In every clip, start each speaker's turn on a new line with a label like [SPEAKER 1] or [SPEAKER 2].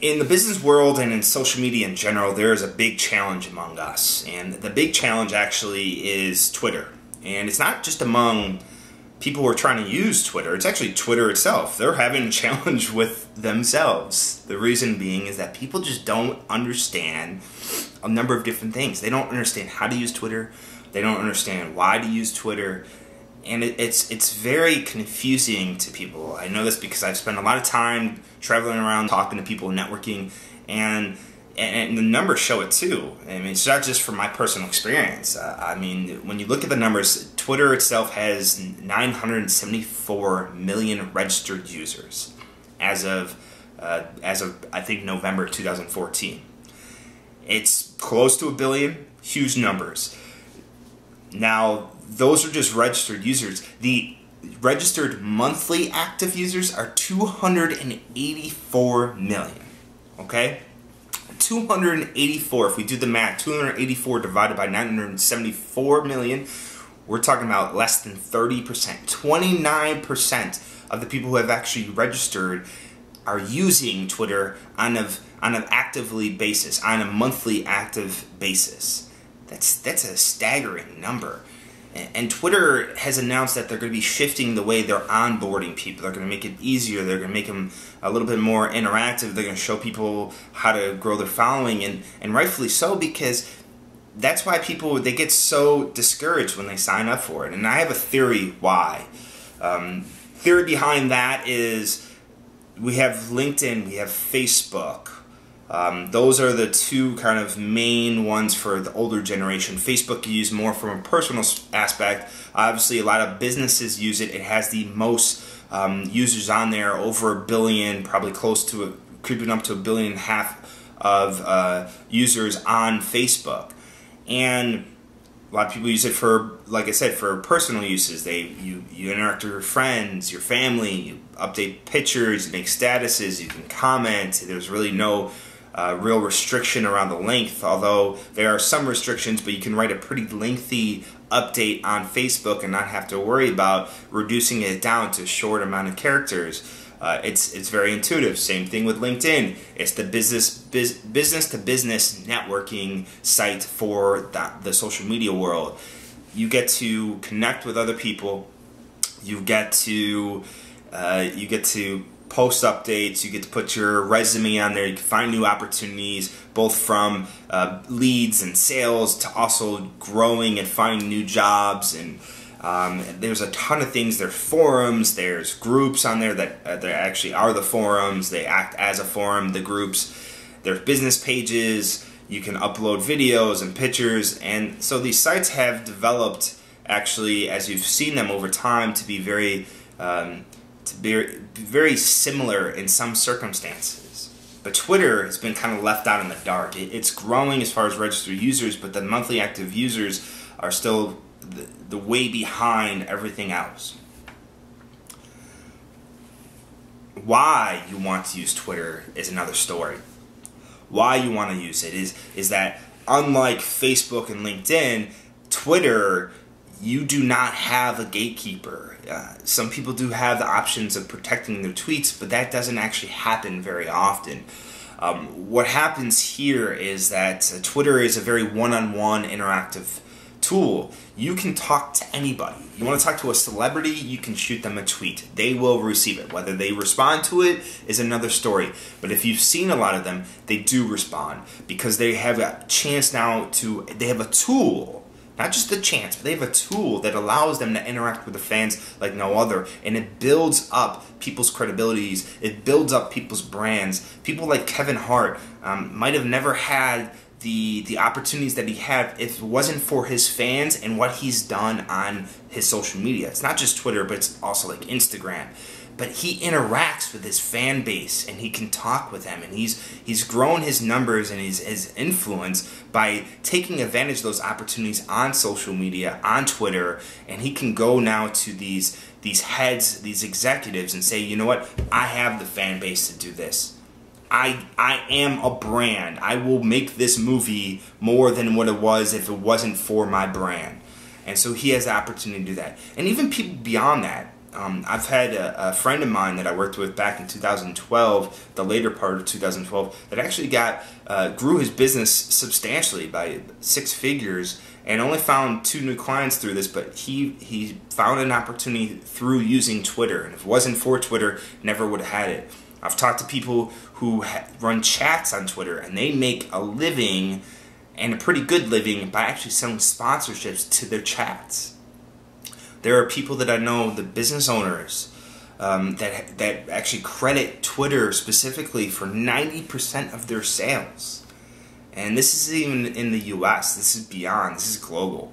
[SPEAKER 1] in the business world and in social media in general, there is a big challenge among us. And the big challenge actually is Twitter. And it's not just among people who are trying to use Twitter, it's actually Twitter itself. They're having a challenge with themselves. The reason being is that people just don't understand a number of different things. They don't understand how to use Twitter, they don't understand why to use Twitter. And it, it's it's very confusing to people. I know this because I've spent a lot of time traveling around, talking to people, networking, and and the numbers show it too. I mean, it's not just from my personal experience. Uh, I mean, when you look at the numbers, Twitter itself has 974 million registered users as of uh, as of I think November 2014. It's close to a billion, huge numbers. Now, those are just registered users. The registered monthly active users are 284 million. Okay? 284, if we do the math, 284 divided by 974 million, we're talking about less than 30%. 29% of the people who have actually registered are using Twitter on a, on an actively basis, on a monthly active basis. That's, that's a staggering number. And Twitter has announced that they're going to be shifting the way they're onboarding people. They're going to make it easier. They're going to make them a little bit more interactive. They're going to show people how to grow their following, and and rightfully so because that's why people they get so discouraged when they sign up for it. And I have a theory why. Um, theory behind that is we have LinkedIn, we have Facebook, um, those are the two kind of main ones for the older generation. Facebook you use more from a personal aspect. Obviously, a lot of businesses use it. It has the most um, users on there, over a billion, probably close to a, creeping up to a billion and a half of uh, users on Facebook. And a lot of people use it for, like I said, for personal uses. They you you interact with your friends, your family, you update pictures, you make statuses, you can comment. There's really no uh, real restriction around the length, although there are some restrictions, but you can write a pretty lengthy update on Facebook and not have to worry about reducing it down to a short amount of characters. Uh, it's it's very intuitive. Same thing with LinkedIn. It's the business biz, business to business networking site for the, the social media world. You get to connect with other people. You get to uh, you get to post updates. You get to put your resume on there. You can find new opportunities, both from uh, leads and sales to also growing and finding new jobs. And um, there's a ton of things. There's forums. There's groups on there that uh, that actually are the forums. They act as a forum. The groups. There's business pages. You can upload videos and pictures. And so these sites have developed actually, as you've seen them over time, to be very um, to be very similar in some circumstances. But Twitter has been kind of left out in the dark. It's growing as far as registered users, but the monthly active users are still the, the way behind everything else. Why you want to use Twitter is another story. Why you want to use it is is that unlike Facebook and LinkedIn, Twitter you do not have a gatekeeper. Uh, some people do have the options of protecting their tweets, but that doesn't actually happen very often. Um, what happens here is that uh, Twitter is a very one on one interactive tool. You can talk to anybody. You want to talk to a celebrity, you can shoot them a tweet. They will receive it. Whether they respond to it is another story. But if you've seen a lot of them, they do respond because they have a chance now to, they have a tool not just a chance, but they have a tool that allows them to interact with the fans like no other. And it builds up people's credibilities, it builds up people's brands. People like Kevin Hart um, might have never had the, the opportunities that he had if it wasn't for his fans and what he's done on his social media. It's not just Twitter, but it's also like Instagram but he interacts with his fan base and he can talk with them and he's he's grown his numbers and his, his influence by taking advantage of those opportunities on social media on twitter and he can go now to these these heads these executives and say you know what i have the fan base to do this I, I am a brand. I will make this movie more than what it was if it wasn't for my brand. And so he has the opportunity to do that. And even people beyond that, Um, I've had a, a, friend of mine that I worked with back in 2012, the later part of 2012, that actually got uh, grew his business substantially by six figures, and only found two new clients through this. But he he found an opportunity through using Twitter, and if it wasn't for Twitter, never would have had it. I've talked to people who run chats on Twitter, and they make a living and a pretty good living by actually selling sponsorships to their chats. There are people that I know, the business owners, um, that that actually credit Twitter specifically for ninety percent of their sales, and this is even in the U.S. This is beyond. This is global.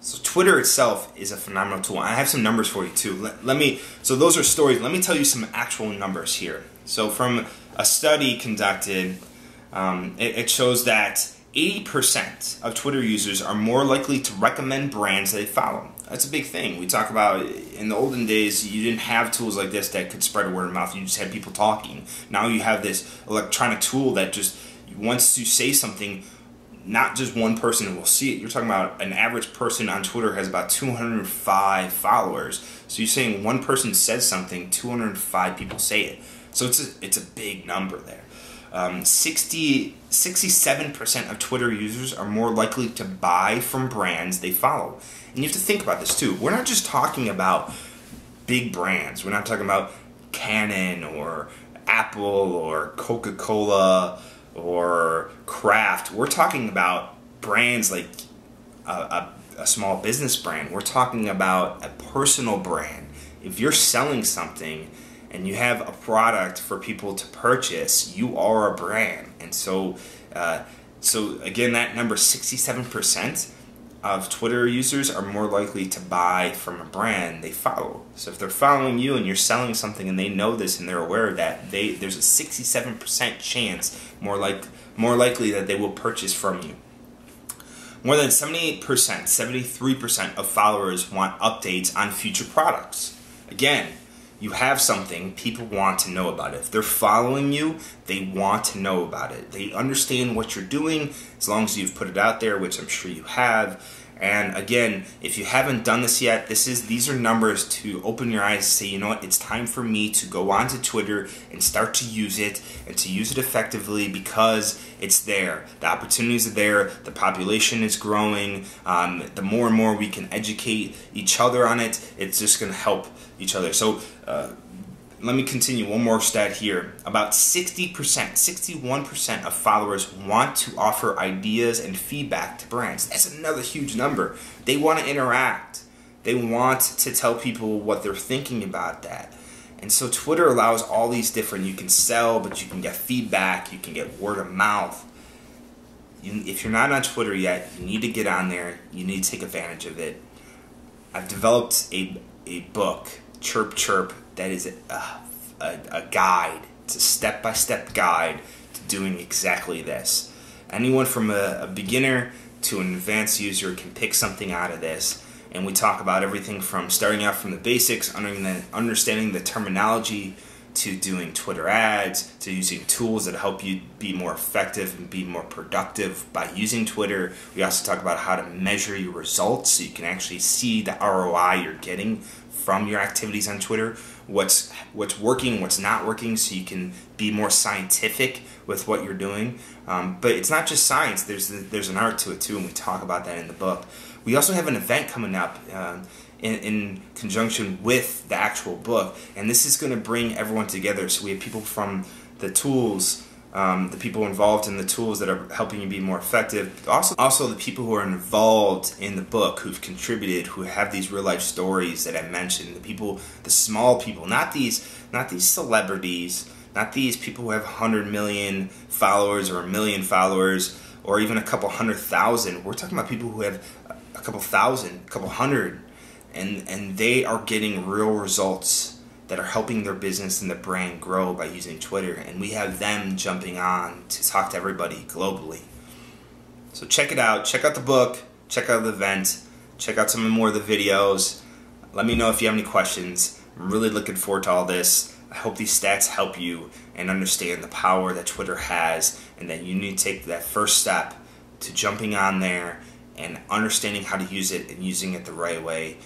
[SPEAKER 1] So Twitter itself is a phenomenal tool. I have some numbers for you too. Let, let, me. So those are stories. Let me tell you some actual numbers here. So from a study conducted, um, it, it shows that 80% of Twitter users are more likely to recommend brands they follow. That's a big thing. We talk about in the olden days, you didn't have tools like this that could spread a word of mouth. You just had people talking. Now you have this electronic tool that just once you say something, not just one person will see it. You're talking about an average person on Twitter has about 205 followers. So you're saying one person says something, 205 people say it. So it's a, it's a big number there. Um, 60, 67% of Twitter users are more likely to buy from brands they follow. And you have to think about this too. We're not just talking about big brands. We're not talking about Canon or Apple or Coca Cola or Kraft. We're talking about brands like a, a, a, small business brand. We're talking about a personal brand. If you're selling something and you have a product for people to purchase, you are a brand. And so, uh, so again, that number, 67% of Twitter users are more likely to buy from a brand they follow. So if they're following you and you're selling something and they know this and they're aware of that, they there's a 67% chance more like more likely that they will purchase from you. More than 78%, 73% of followers want updates on future products. Again, you have something, people want to know about it. If they're following you, they want to know about it. They understand what you're doing as long as you've put it out there, which I'm sure you have. And again, if you haven't done this yet, this is these are numbers to open your eyes and say, you know what, it's time for me to go onto Twitter and start to use it and to use it effectively because it's there. The opportunities are there. The population is growing. Um, the more and more we can educate each other on it, it's just going to help each other. So. Uh, let me continue one more stat here. About 60%, 61% of followers want to offer ideas and feedback to brands. That's another huge number. They want to interact. They want to tell people what they're thinking about that. And so Twitter allows all these different, you can sell, but you can get feedback, you can get word of mouth. If you're not on Twitter yet, you need to get on there. You need to take advantage of it. I've developed a, a book, Chirp Chirp, that is a, a, a guide. It's a step by step guide to doing exactly this. Anyone from a, a beginner to an advanced user can pick something out of this. And we talk about everything from starting out from the basics, understanding the terminology, to doing Twitter ads, to using tools that help you be more effective and be more productive by using Twitter. We also talk about how to measure your results so you can actually see the ROI you're getting from your activities on Twitter, what's what's working, what's not working, so you can be more scientific with what you're doing. Um, but it's not just science. There's there's an art to it too, and we talk about that in the book. We also have an event coming up. Um, in, in, conjunction with the actual book, and this is going to bring everyone together. So we have people from the tools um, the people involved in the tools that are helping you be more effective. Also, also the people who are involved in the book, who've contributed, who have these real life stories that I mentioned. The people, the small people, not these, not these celebrities, not these people who have 100 million followers or a million followers or even a couple hundred thousand. We're talking about people who have a couple thousand, a couple hundred, and and they are getting real results that are helping their business and the brand grow by using Twitter. And we have them jumping on to talk to everybody globally. So check it out. Check out the book. Check out the event. Check out some more of the videos. Let me know if you have any questions. I'm really looking forward to all this. I hope these stats help you and understand the power that Twitter has and that you need to take that first step to jumping on there and understanding how to use it and using it the right way